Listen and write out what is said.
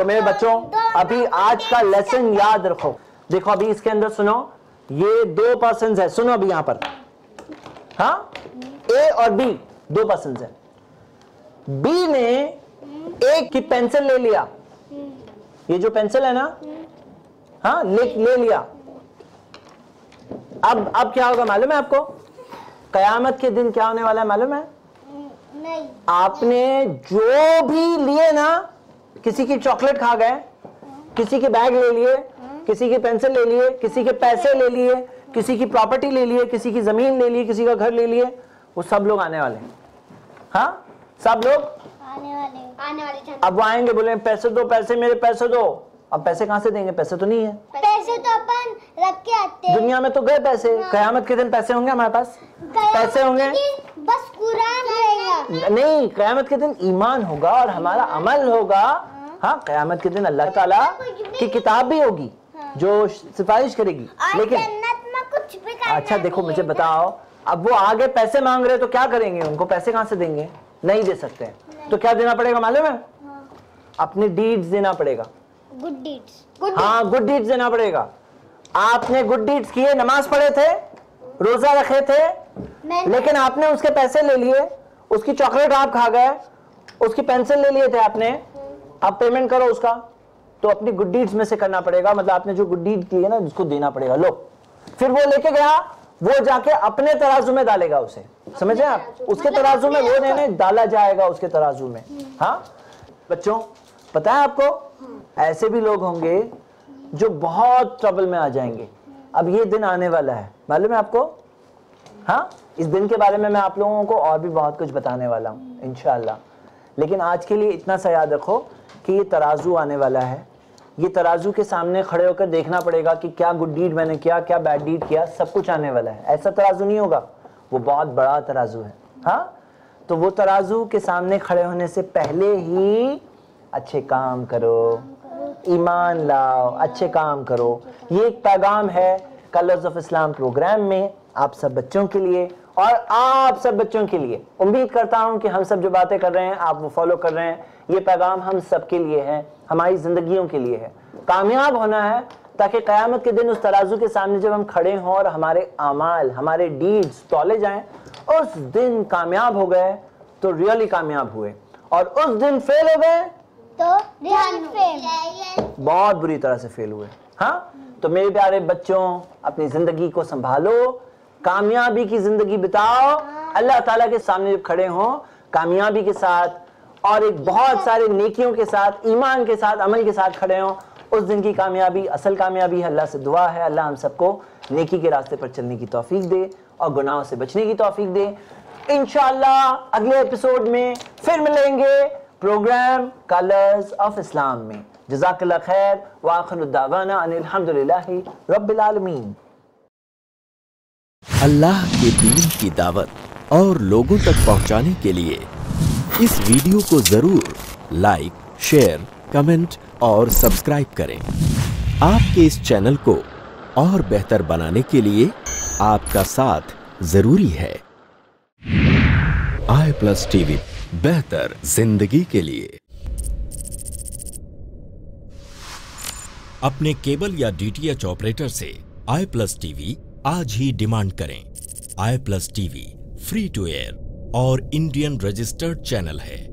तो मेरे बच्चों अभी आज का लेसन याद रखो। देखो अभी इसके अंदर सुनो ये दो पर्सन है सुनो अभी यहाँ पर। हाँ? ए और बी दो पर्सन है। बी ने ए की पेंसिल ले लिया। ये जो पेंसिल है ना? हाँ ले ले लिया। अब अब क्या होगा मालूम है आपको? कयामत के दिन क्या होने वाला है मालूम है? नहीं। आपने जो भी लिए ना किसी की चॉकलेट खा गए किसी के बैग ले लिए किसी की पेंसिल ले लिए किसी के पैसे ले लिए किसी की प्रॉपर्टी ले लिए किसी की ज़मीन ले ली किसी का घर ले लिए वो सब लोग आने वाले हैं। हाँ? सब लोग? आने वाले आने वाले अब वो आएँगे बोले पैसे दो पैसे मेरे पैसे दो। अब पैसे कहाँ से देंगे? पैसे तो नहीं है। पैसे तो अपन रख के आते हैं। दुनिया में तो गए पैसे। कयामत के दिन पैसे होंगे हमारे पास? पैसे होंगे? बस नहीं कयामत के दिन ईमान होगा और हमारा अमल होगा। हाँ। कयामत के दिन अल्लाह ताला की किताब भी होगी जो सिफारिश करेगी। लेकिन कुछ भी अच्छा देखो मुझे बताओ अब वो आगे पैसे मांग रहे तो क्या करेंगे? उनको पैसे कहाँ से देंगे? नहीं दे सकते। तो क्या देना पड़ेगा मालूम है? अपने डीड्स देना पड़ेगा। गुड डीड्स हाँ गुड डीड्स देना पड़ेगा। आपने गुड डीड्स किए नमाज़ पढ़े थे रोजा रखे थे लेकिन आपने उसके पैसे ले लिए उसकी चॉकलेट आप खा गए उसकी पेंसिल ले लिए थे आपने। आप पेमेंट करो उसका। तो अपनी गुड डीड्स में से करना पड़ेगा। मतलब आपने जो गुड डीड की है ना उसको देना पड़ेगा। लो। फिर वो लेके गया वो जाके अपने तराजू में डालेगा उसे। समझे आप? उसके तराजू में वो देने डाला जाएगा उसके तराजू में। हाँ? बच्चों पता है आपको? ऐसे भी लोग होंगे जो बहुत ट्रबल में आ जाएँगे। अब ये दिन आने वाला है। मालूम है आपको? हाँ इस दिन के बारे में मैं आप लोगों को और भी बहुत कुछ बताने वाला हूँ इनशाला लेकिन आज के लिए इतना सा याद रखो कि ये तराजू आने वाला है। ये तराजू के सामने खड़े होकर देखना पड़ेगा कि क्या गुड डीड मैंने किया, क्या बैड डीड किया, सब कुछ आने वाला है। ऐसा तराजू नहीं होगा। वो बहुत बड़ा तराजू है। हाँ? तो वो तराजू के सामने खड़े होने से पहले ही अच्छे काम करो। ईमान लाओ, अच्छे काम करो। ये एक पैगाम है कलर्स ऑफ़ इस्लाम प्रोग्राम में आप सब बच्चों के लिए और आप सब बच्चों के लिए। उम्मीद करता हूँ कि हम सब जो बातें कर रहे हैं आप वो फॉलो कर रहे हैं। ये पैगाम हम सब के लिए है हमारी जिंदगियों के लिए है। कामयाब होना है ताकि कयामत के दिन उस तराजू के सामने जब हम खड़े हों और हमारे अमाल हमारे डीड्स तोले जाएँ उस दिन कामयाब हो गए तो रियली कामयाब हुए। और उस दिन फेल हो गए तो फेम बहुत बुरी तरह से फेल हुए। हाँ? तो मेरे प्यारे बच्चों अपनी ज़िंदगी को संभालो कामयाबी की ज़िंदगी बिताओ। अल्लाह ताला के सामने जब खड़े हों, कामयाबी के साथ और एक बहुत सारे नेकियों के साथ, ईमान के साथ, अमल के साथ खड़े हों, उस दिन की कामयाबी, असल कामयाबी है। अल्लाह से दुआ है। अल्लाह हम सबको नेकी के रास्ते पर चलने की तौफीक दे और गुनाहों से बचने की तौफीक दे। इनशाला अगले एपिसोड में फिर मिलेंगे प्रोग्राम कलर्स ऑफ़ इस्लाम में। जजाकल्ला खैर वाखरुद्दावाना अनिलहमदुलिल्लाहि रब्बिल आलमीन। अल्लाह के दीन की दावत और लोगों तक पहुँचाने के लिए इस वीडियो को ज़रूर लाइक, शेयर, कमेंट और सब्सक्राइब करें। आपके इस चैनल को और बेहतर बनाने के लिए आपका साथ ज़रूरी है। आई प्लस टीवी, बेहतर ज़िंदगी के लिए। अपने केबल या डीटीएच ऑपरेटर से आई प्लस टीवी आज ही डिमांड करें। I plus TV, free to air और इंडियन रजिस्टर्ड चैनल है।